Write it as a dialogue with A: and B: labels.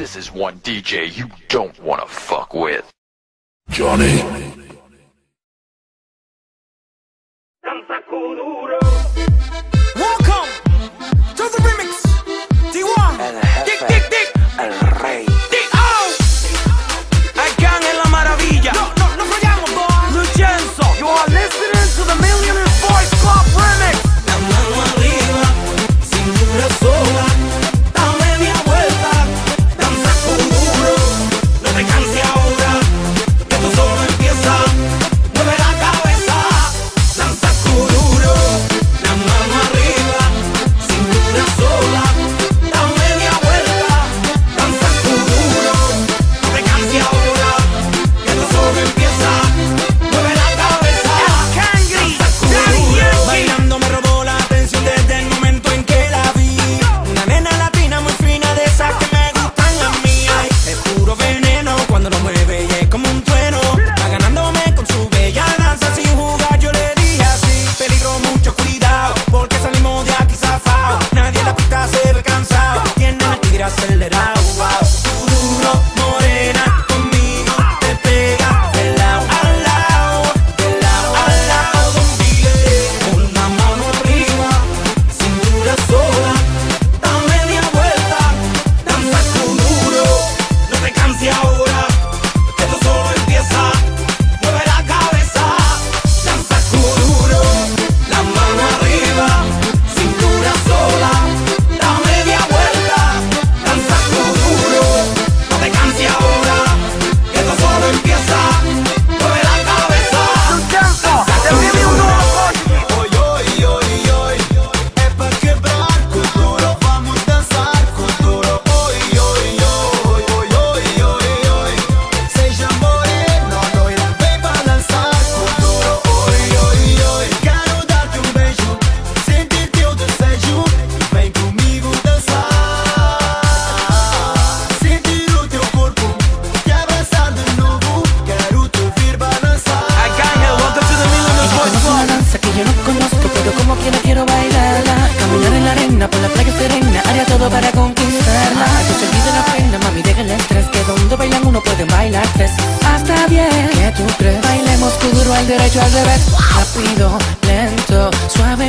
A: This is one DJ you don't want to fuck with.
B: Johnny.
C: tú
D: crees Bailemos duro al derecho al revés. Rápido, lento, suave,